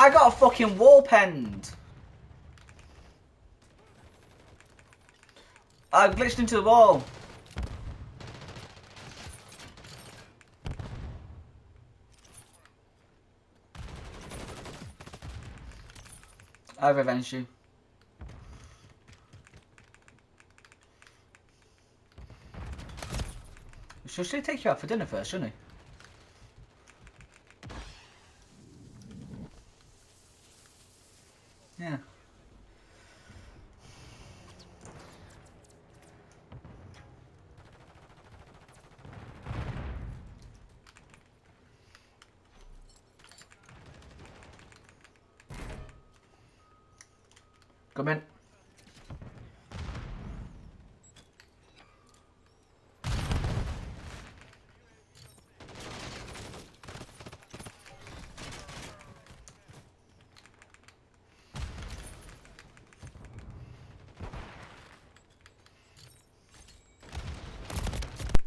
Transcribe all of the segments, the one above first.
I got a fucking wall penned. I glitched into the wall. I've avenged you. Should she take you out for dinner first, shouldn't he? Yeah. Come in.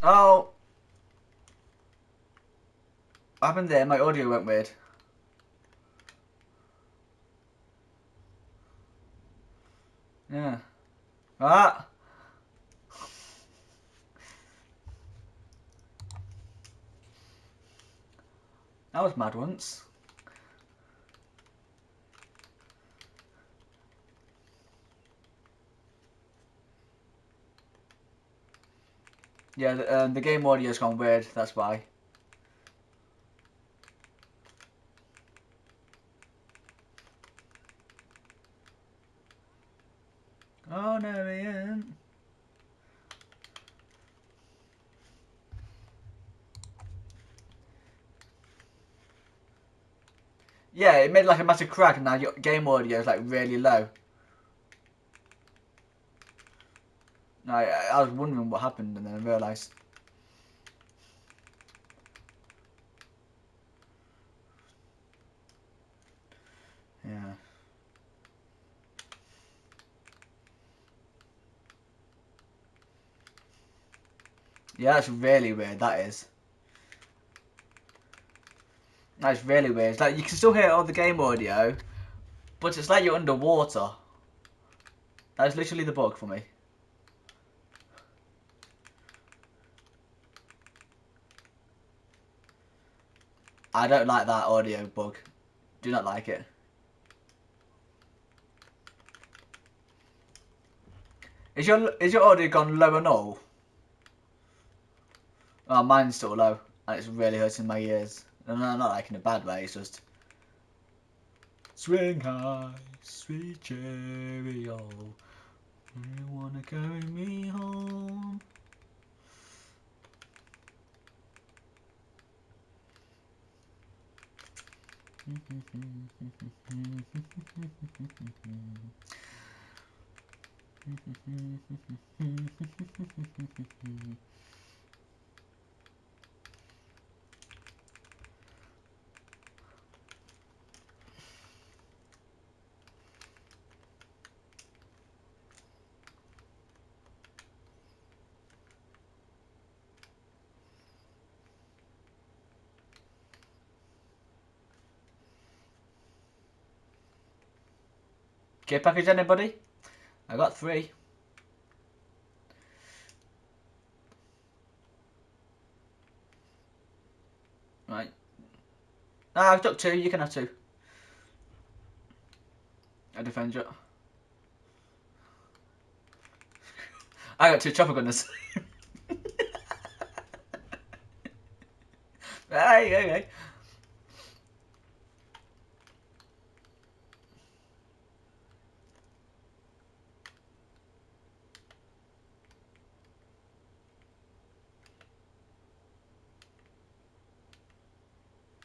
Oh. What happened there? My audio went weird. Yeah. Ah. That was mad once. Yeah, the, um, the game audio's gone weird, that's why. Yeah, it made like a massive crack and now your game audio is like really low. I, I was wondering what happened and then I realised. Yeah. Yeah, that's really weird, that is. That's really weird. It's like you can still hear all the game audio, but it's like you're underwater. That's literally the bug for me. I don't like that audio bug. Do not like it. Is your is your audio gone low and all? Oh, mine's still low, and it's really hurting my ears. No, no, not like in a bad way. It's just swing high, sweet cherry, oh, you wanna carry me home? Care package anybody? I got three. Right. Ah, I've got two, you can have two. I defend you. I got two chopper gunners. hey, hey.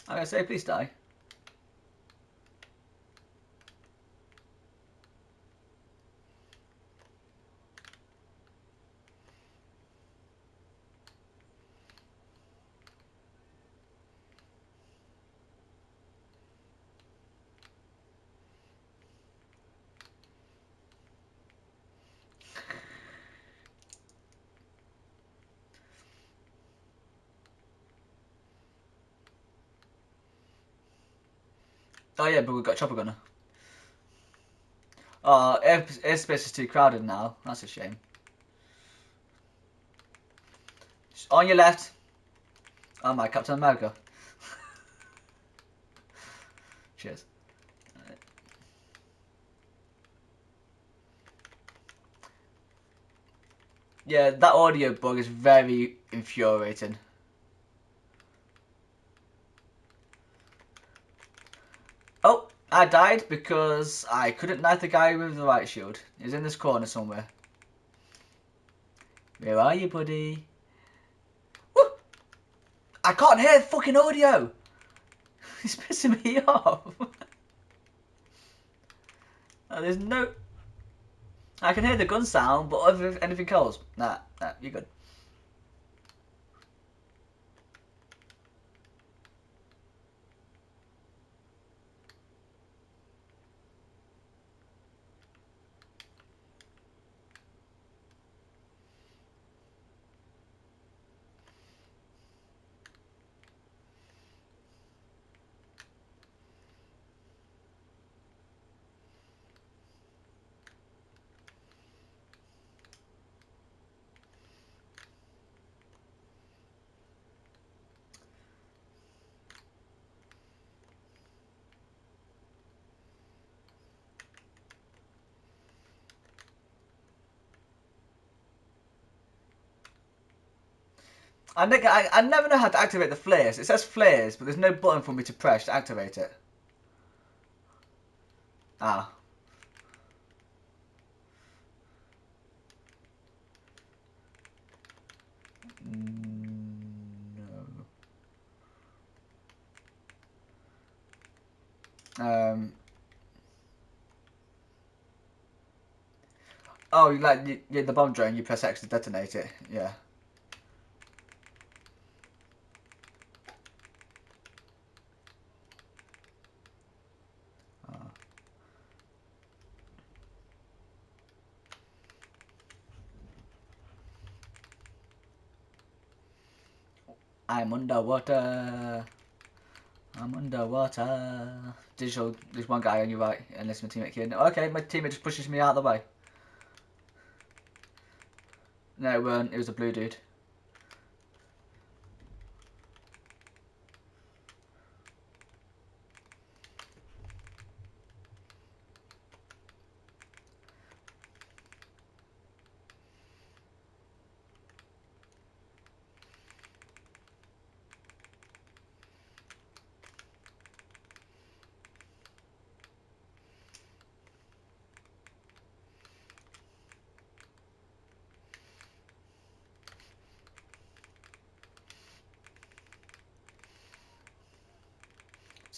I gotta say, please die. Oh yeah, but we've got chopper gunner. Oh, air, airspace is too crowded now. That's a shame. On your left. Oh my, Captain America. Cheers. Yeah, that audio bug is very infuriating. Oh, I died because I couldn't knife the guy with the riot shield. He's in this corner somewhere. Where are you, buddy? Woo! I can't hear the fucking audio! He's pissing me off. oh, there's no... I can hear the gun sound, but other anything else, nah, nah, you're good. I, I, I never know how to activate the flares. It says flares, but there's no button for me to press to activate it. Ah. No. Um. Oh, like you, you, the bomb drone, you press X to detonate it. Yeah. I'm underwater. I'm underwater. Digital, there's one guy on your right, And unless my teammate can. Okay, my teammate just pushes me out of the way. No, it. It was a blue dude.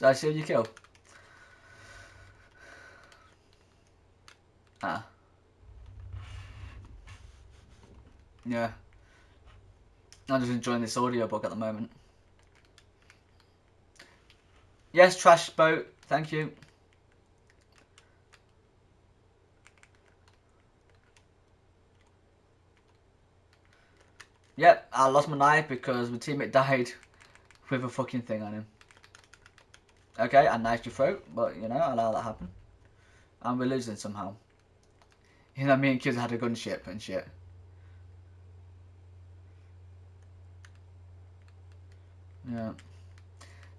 So I see you kill. Ah. Yeah. I'm just enjoying this audiobook at the moment. Yes, trash boat. Thank you. Yep, I lost my knife because my teammate died with a fucking thing on him. Okay, I knifed your throat, but you know, I allow that happen. And we're losing somehow. You know, me and kids had a gunship and shit. Yeah.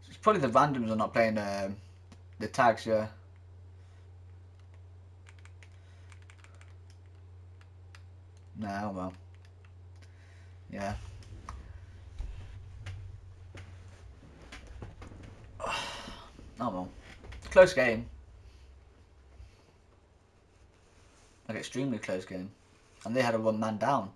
It's probably the randoms are not playing um, the tags, yeah. No, well. Yeah. Oh well. Close game. Like extremely close game. And they had a one man down.